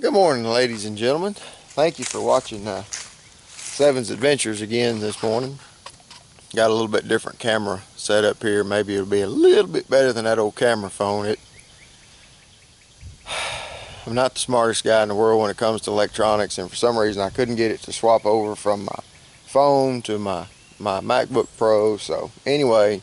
Good morning, ladies and gentlemen. Thank you for watching uh, Seven's Adventures again this morning. Got a little bit different camera set up here. Maybe it'll be a little bit better than that old camera phone. It. I'm not the smartest guy in the world when it comes to electronics, and for some reason I couldn't get it to swap over from my phone to my my MacBook Pro. So anyway,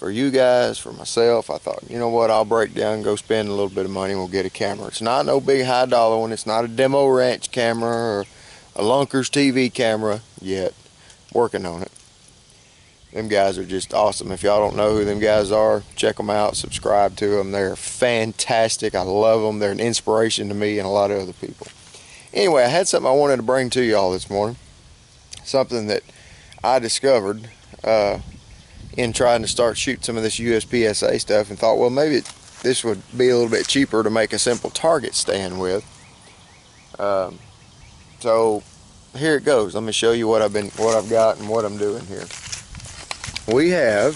for you guys, for myself, I thought, you know what, I'll break down go spend a little bit of money and we'll get a camera. It's not no big high dollar one. It's not a demo ranch camera or a Lunkers TV camera yet. Working on it. Them guys are just awesome. If y'all don't know who them guys are, check them out, subscribe to them. They're fantastic. I love them. They're an inspiration to me and a lot of other people. Anyway, I had something I wanted to bring to y'all this morning. Something that I discovered. Uh, in trying to start shooting some of this USPSA stuff and thought, well, maybe this would be a little bit cheaper to make a simple target stand with. Um, so here it goes. Let me show you what I've been, what I've got, and what I'm doing here. We have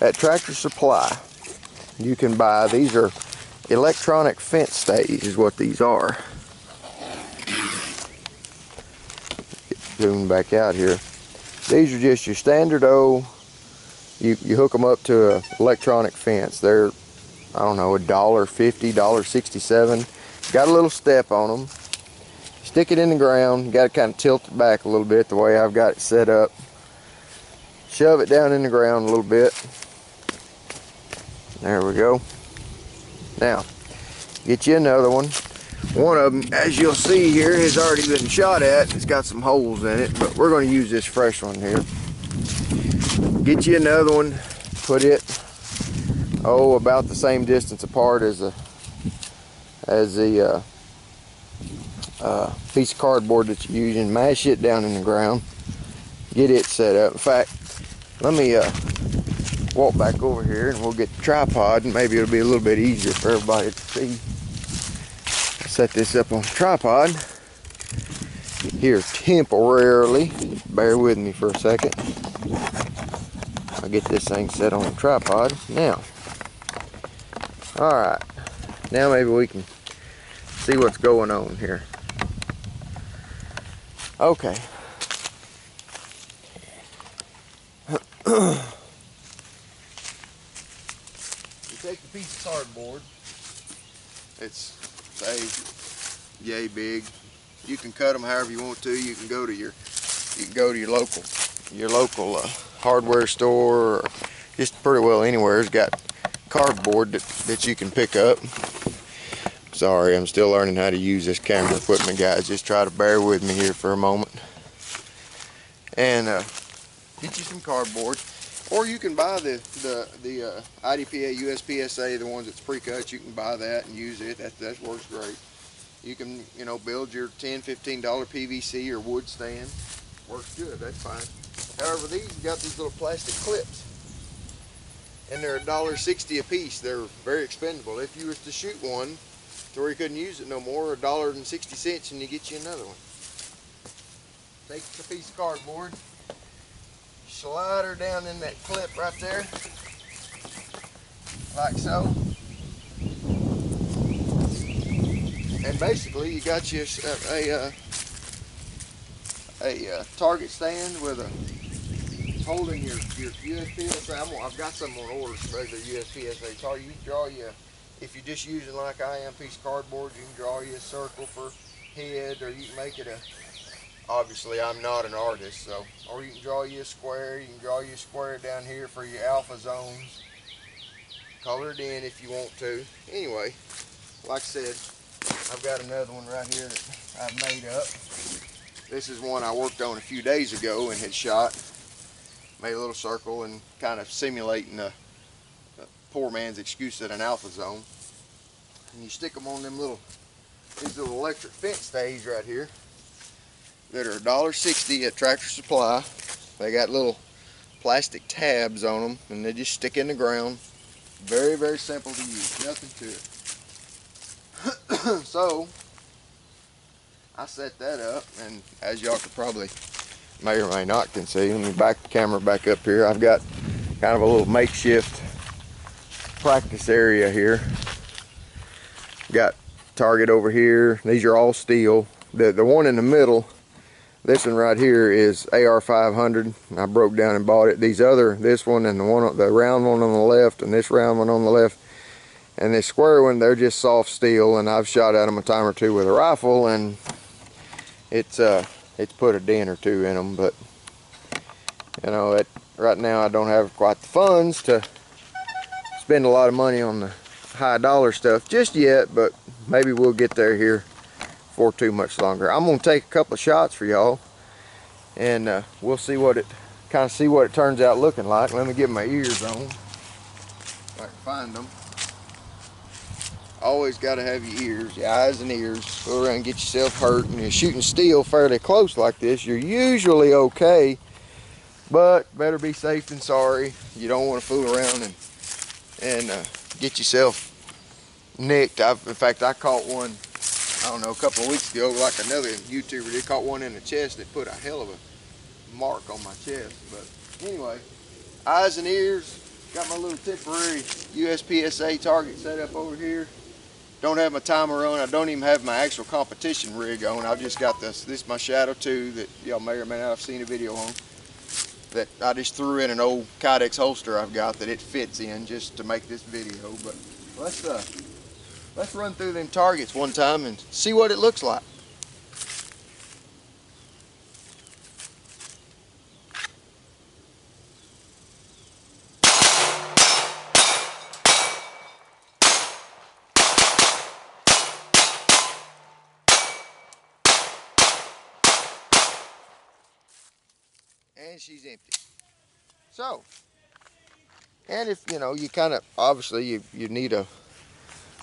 at Tractor Supply. You can buy these are electronic fence stays, is what these are. Get zoomed back out here. These are just your standard old, you, you hook them up to an electronic fence. They're, I don't know, a dollar fifty, dollar sixty-seven. Got a little step on them. Stick it in the ground. Got to kind of tilt it back a little bit the way I've got it set up. Shove it down in the ground a little bit. There we go. Now, get you another one. One of them, as you'll see here, has already been shot at. It's got some holes in it, but we're going to use this fresh one here. Get you another one, put it, oh, about the same distance apart as a as the uh, uh, piece of cardboard that you're using. Mash it down in the ground. Get it set up. In fact, let me uh, walk back over here and we'll get the tripod and maybe it'll be a little bit easier for everybody to see set this up on a tripod here temporarily. Bear with me for a second. I'll get this thing set on a tripod. Now, all right, now maybe we can see what's going on here. Okay. you take the piece of cardboard. It's say yay big. You can cut them however you want to. You can go to your you can go to your local your local uh, hardware store or just pretty well anywhere. It's got cardboard that, that you can pick up. Sorry, I'm still learning how to use this camera equipment, guys. Just try to bear with me here for a moment. And uh, get you some cardboard. Or you can buy the the the uh, IDPA USPSA, the ones that's pre-cut. You can buy that and use it. That that works great. You can you know build your 10 15 dollar PVC or wood stand. Works good. That's fine. However, these got these little plastic clips, and they're a dollar sixty a piece. They're very expendable. If you was to shoot one to where you couldn't use it no more, a dollar and sixty cents, and you get you another one. Take a piece of cardboard slide her down in that clip right there, like so. And basically, you got you a, a, uh, a, a uh, target stand with a holding your, your USPSA. I'm, I've got some on order, for regular USPSA. So you draw you, if you're just using like I am, piece of cardboard, you can draw you a circle for head, or you can make it a obviously I'm not an artist so or you can draw you a square you can draw you a square down here for your alpha zones color it in if you want to. Anyway like I said I've got another one right here that I've made up. This is one I worked on a few days ago and had shot made a little circle and kind of simulating a, a poor man's excuse at an alpha zone. And you stick them on them little these little electric fence stays right here that are $1.60 at Tractor Supply. They got little plastic tabs on them and they just stick in the ground. Very, very simple to use. Nothing to it. so, I set that up and as y'all could probably may or may not can see, let me back the camera back up here. I've got kind of a little makeshift practice area here. Got target over here. These are all steel. The, the one in the middle, this one right here is AR500. I broke down and bought it. These other, this one and the one, the round one on the left and this round one on the left, and this square one, they're just soft steel. And I've shot at them a time or two with a rifle, and it's uh, it's put a dent or two in them. But you know, it, right now I don't have quite the funds to spend a lot of money on the high dollar stuff just yet, but maybe we'll get there here for too much longer. I'm gonna take a couple of shots for y'all and uh, we'll see what it kind of see what it turns out looking like. Let me get my ears on. If I can find them. Always got to have your ears, your eyes and ears. Go around and get yourself hurt. And you're shooting steel fairly close like this, you're usually okay. But better be safe than sorry. You don't want to fool around and and uh, get yourself nicked. I've, in fact, I caught one, I don't know, a couple of weeks ago, like another YouTuber They caught one in the chest that put a hell of a mark on my chest. But anyway, eyes and ears, got my little temporary USPSA target set up over here. Don't have my timer on. I don't even have my actual competition rig on. I've just got this. This is my Shadow 2 that y'all may or may not have seen a video on that I just threw in an old Kydex holster I've got that it fits in just to make this video. But let's uh, let's run through them targets one time and see what it looks like. and she's empty. So, and if, you know, you kind of, obviously you, you need a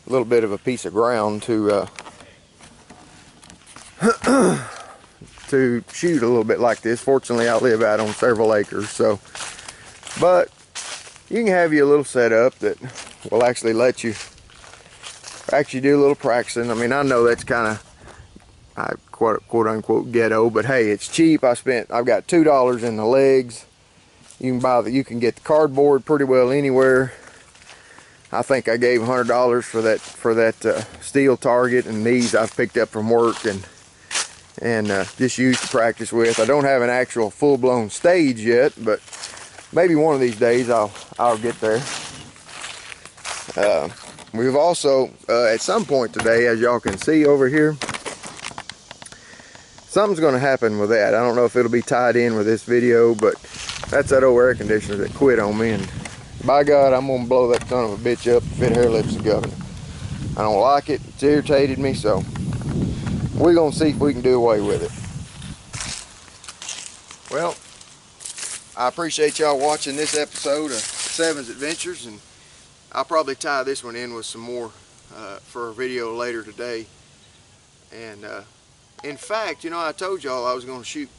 little bit of a piece of ground to, uh, to shoot a little bit like this. Fortunately, I live out on several acres, so, but you can have you a little setup that will actually let you actually do a little practicing. I mean, I know that's kind of I quote, quote unquote ghetto, but hey, it's cheap. I spent, I've got $2 in the legs. You can buy the, you can get the cardboard pretty well anywhere. I think I gave $100 for that, for that uh, steel target and these I've picked up from work and, and uh, just used to practice with. I don't have an actual full-blown stage yet, but maybe one of these days I'll, I'll get there. Uh, we've also, uh, at some point today, as y'all can see over here, something's going to happen with that. I don't know if it'll be tied in with this video, but that's that old air conditioner that quit on me. And by God, I'm to blow that son of a bitch up if it hair lifts the governor. I don't like it. It's irritated me, so we're to see if we can do away with it. Well, I appreciate y'all watching this episode of Seven's Adventures, and I'll probably tie this one in with some more uh, for a video later today. And uh, in fact, you know, I told y'all I was to shoot,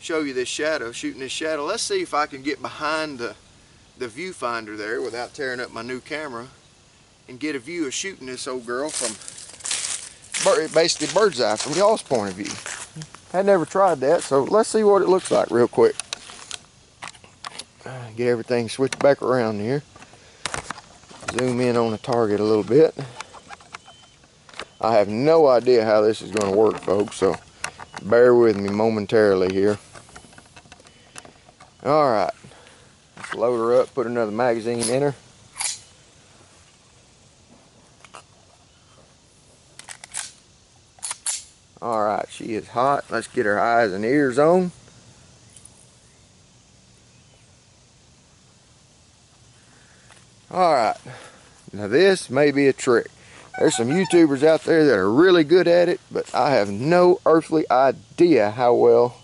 show you this shadow, shooting this shadow. Let's see if I can get behind the, the viewfinder there without tearing up my new camera and get a view of shooting this old girl from basically bird's eye from y'all's point of view. Had never tried that, so let's see what it looks like real quick. Get everything switched back around here. Zoom in on the target a little bit. I have no idea how this is going to work, folks, so bear with me momentarily here. All right, load her up, put another magazine in her. All right, she is hot. Let's get her eyes and ears on. All right, now this may be a trick. There's some YouTubers out there that are really good at it, but I have no earthly idea how well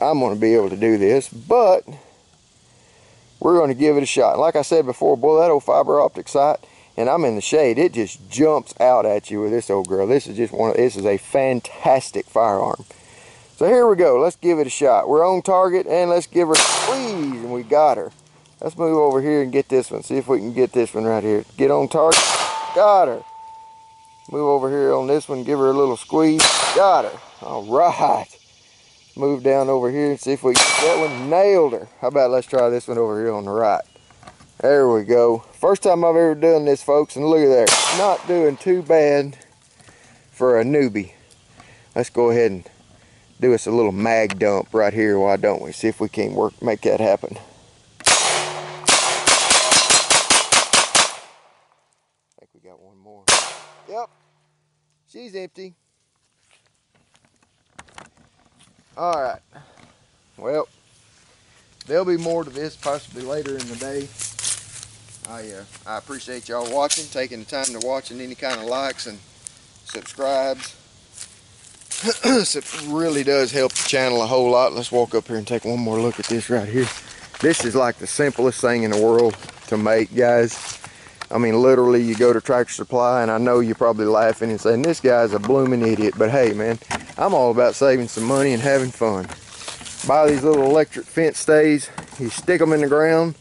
I'm going to be able to do this. But we're going to give it a shot. Like I said before, boy, that old fiber optic sight, and I'm in the shade, it just jumps out at you with this old girl. This is just one of, this is a fantastic firearm. So here we go. Let's give it a shot. We're on target, and let's give her a squeeze, and we got her. Let's move over here and get this one. See if we can get this one right here. Get on target. Got her. Move over here on this one, give her a little squeeze. Got her. All right. Move down over here and see if we that one nailed her. How about let's try this one over here on the right. There we go. First time I've ever done this, folks, and look at there. Not doing too bad. for a newbie. Let's go ahead and do us a little mag dump right here, why don't we? See if we can work make that happen. I think we got one more. Yep, she's empty. All right, well, there'll be more to this possibly later in the day. I, uh, I appreciate y'all watching, taking the time to watch and any kind of likes and subscribes. it really does help the channel a whole lot. Let's walk up here and take one more look at this right here. This is like the simplest thing in the world to make, guys. I mean, literally, you go to Tractor Supply, and I know you're probably laughing and saying, this guy's a blooming idiot. But hey, man, I'm all about saving some money and having fun. Buy these little electric fence stays. You stick them in the ground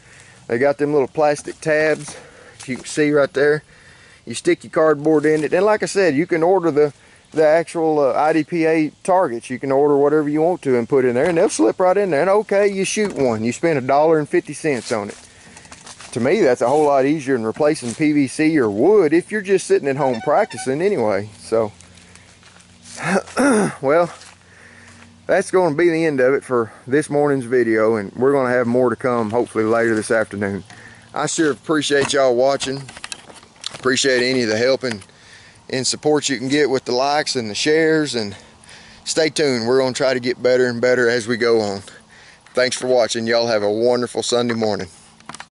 they got them little plastic tabs, If you can see right there. You stick your cardboard in it. And like I said, you can order the, the actual uh, IDPA targets. You can order whatever you want to and put in there and they'll slip right in there. And okay, you shoot one. You spend a dollar and 50 cents on it. To me, that's a whole lot easier than replacing PVC or wood if you're just sitting at home practicing anyway. So, well, that's going to be the end of it for this morning's video and we're going to have more to come hopefully later this afternoon. I sure appreciate y'all watching. Appreciate any of the help and, and support you can get with the likes and the shares and stay tuned. We're going to try to get better and better as we go on. Thanks for watching. Y'all have a wonderful sunday morning